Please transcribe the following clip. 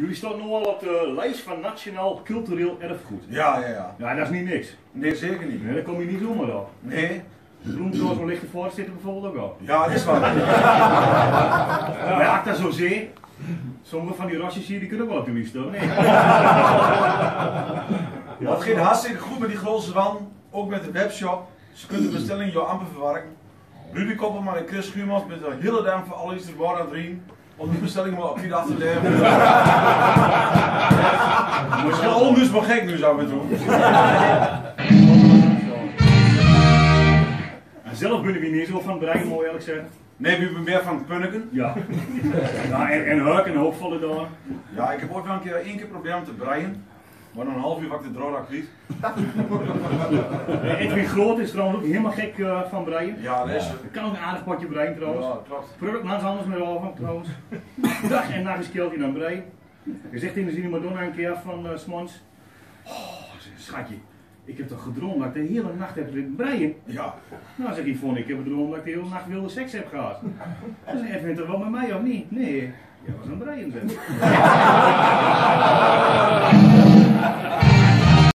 Jullie staan nu al op de lijst van Nationaal Cultureel Erfgoed. Ja, ja, ja. Ja, dat is niet niks. Nee, zeker niet. Nee, daar kom je niet zomaar op. Nee. De Bloemtoren van Lichte voorzitter bijvoorbeeld ook al. Ja, dat is waar. Ja, ik dat zo zie, sommige van die rasjes hier die kunnen ook wel op de. Nee. Ja, het gaat hartstikke goed met die grote van. Ook met de webshop. Ze kunnen de bestelling jou amper verwerken. Rudy Koppelman en Chris Schuurmans met een hele dank voor alle iets te worden aan het. Om die bestelling maar op die af te leveren. Misschien onrust maar gek nu zou we doen. En zelf ben ik niet zo van het moet ik eerlijk zeggen. Nee, wie ben meer van Punneken? Ja. ja en, en en hoopvolle daar. Ja, ik heb ook wel een keer één keer proberen om te breien. Maar een half uur wat ik de droog. En Edwin Groot is trouwens ook helemaal gek eh, van breien. Ja, dat is het. Ik kan ook een aardig potje breien trouwens. Ja, klopt. Product naast anders met over trouwens. Dag en nacht is hij dan breien. Je zegt in de zin Madonna een keer van uh, Smons. Oh, schatje. Ik heb toch gedroomd dat ik de hele nacht heb zitten breien? Ja. Nou zeg ik van, ik heb gedroomd dat ik de hele nacht wilde seks heb gehad. Dus vindt het wel met mij of niet? Nee, jij was aan het breien zeg.